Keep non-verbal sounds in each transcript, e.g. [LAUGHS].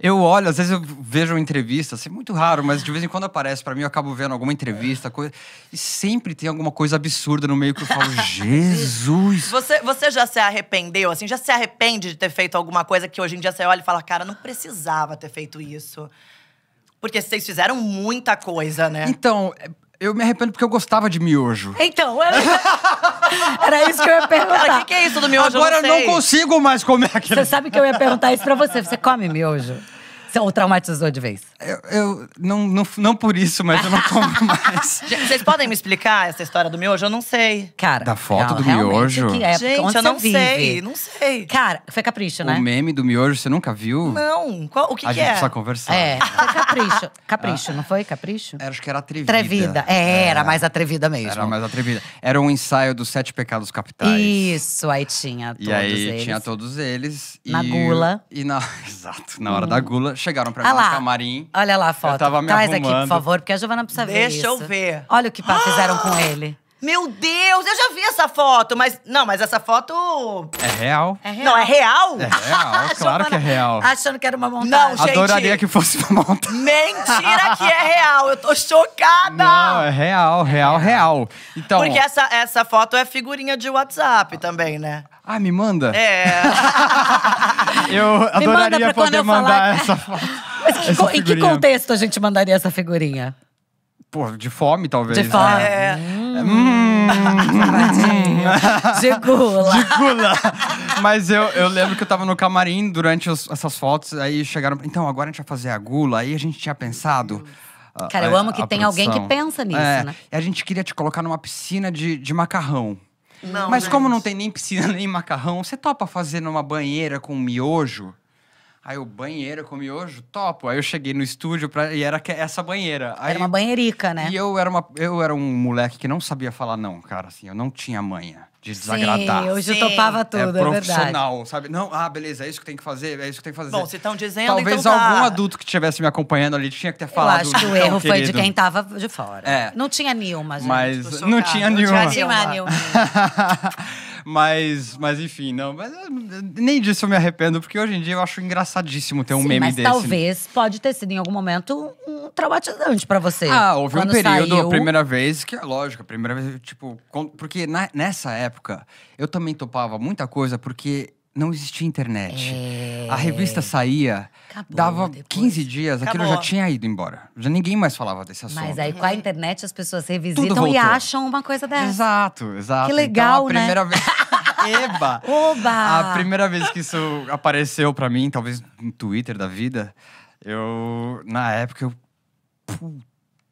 Eu olho, às vezes eu vejo uma entrevista, assim, muito raro, mas de vez em quando aparece pra mim, eu acabo vendo alguma entrevista, coisa, e sempre tem alguma coisa absurda no meio que eu falo, [LAUGHS] Jesus! Você, você já se arrependeu, assim? Já se arrepende de ter feito alguma coisa que hoje em dia você olha e fala, cara, não precisava ter feito isso. Porque vocês fizeram muita coisa, né? Então, eu me arrependo porque eu gostava de miojo. Então, era, [LAUGHS] era isso que eu ia Cara, o perguntar. que, que é isso do miojo? Agora eu não, sei. consigo mais comer aquele. Você sabe que eu ia perguntar isso pra você. Você come miojo? Ou traumatizou de vez? Eu, eu- não, não, não por isso, mas eu não como [LAUGHS] mais. [LAUGHS] Gente, Vocês podem me explicar essa história do miojo? Eu não sei. Cara. Da foto do realmente, miojo? Que época, Gente, eu não vive? sei, não sei. Cara, foi capricho, né? O meme do miojo, você nunca viu? Não, qual- o que, A que gente é? precisa conversar. É, foi capricho. [LAUGHS] Capricho, não foi? Capricho? Era, acho que era atrevida. Atrevida. É, era mais atrevida mesmo. Era mais atrevida. Era um ensaio dos Sete Pecados Capitais. Isso, aí tinha todos E aí eles. tinha todos eles. Na e, gula. E na, exato, na hora da gula, chegaram pra Ah mim lá. no camarim. Olha lá a foto. tava me Traz aqui, por arrumando. favor, porque a Giovana precisa ver Deixa eu ver. Olha o que pá, fizeram com ele. Meu Deus, eu já vi essa foto, mas. Não, mas essa foto. É real? É real. Não, é real? É real, [LAUGHS] claro que é real. Achando que era uma montagem. Não, gente. Adoraria que fosse uma monta. Mentira que é real! Eu tô chocada! Não, é real, real, real. Então. Porque essa, essa foto é figurinha de WhatsApp também, né? Ah, me manda. É. [LAUGHS] Eu adoraria poder eu mandar falar- essa foto. Mas que essa em que contexto a gente mandaria essa figurinha? Pô, de fome, talvez. De né? fome. é. Hum, [LAUGHS] De gula. de gula. Mas eu, eu lembro que eu tava no camarim durante os- essas fotos, aí chegaram. Então, agora a gente vai fazer a gula. Aí a gente tinha pensado. a- Cara, eu a- amo que a tem alguém que produção. pensa nisso, É, né? E a gente queria te colocar numa piscina de, de macarrão. Não, Mas como gente. não tem nem piscina [LAUGHS] nem macarrão, você topa fazer numa banheira com miojo? Aí o banheira com miojo? Topo. Aí eu cheguei no estúdio pra, e era essa banheira. Aí, Era uma banheirica, né? E eu era, uma, eu era um moleque que não sabia falar não, cara. Assim, eu não tinha manha de desagradar. Sim, hoje Sim. topava tudo, é é, verdade. profissional, sabe? Não, ah, beleza, é isso que tem que fazer, é isso que tem que fazer. Bom, se estão dizendo, Talvez então tá. algum adulto que estivesse me acompanhando ali tinha que ter Eu falado. acho que o "Não, erro foi de querido." quem tava de fora. É. Não tinha Nilma, gente. Mas não tinha nenhuma. Não tinha Nilma. [LAUGHS] mas, mas enfim, não. Mas eu- nem disso eu me arrependo, porque hoje em dia eu acho engraçadíssimo ter um Sim, meme mas desse. talvez pode ter sido em algum momento um traumatizante pra você. Ah, houve um período, saiu- a primeira vez, que é lógico, a primeira vez, tipo, porque na- nessa época eu também topava muita coisa, porque não existia internet. É. A revista saía, Acabou dava depois. 15 dias, aquilo Acabou. já tinha ido embora. Já ninguém mais falava desse assunto. Mas aí com a internet as pessoas revisitam e acham uma coisa dessa. Exato, exato. Que legal, então, a né? primeira vez. [LAUGHS] Eba! Oba! A primeira vez que isso apareceu pra mim, talvez no Twitter da vida, eu. Na época eu.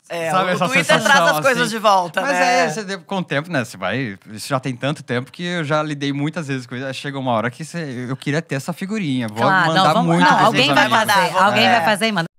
É, Sabe o essa Twitter sensação, traz as assim? coisas de volta, Mas né? é, você, com o tempo, né? Você vai. Isso já tem tanto tempo que eu já lidei muitas vezes com isso. Aí Chega uma hora que você, eu queria ter essa figurinha. Vou Claro, mandar não, vamos, muito não, alguém vai mandar, fazer. Alguém é. vai fazer e manda.